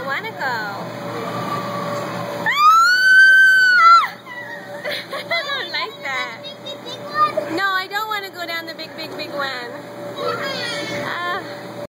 don't want to go. Ah! I don't like that. No, I don't want to go down the big, big, big one.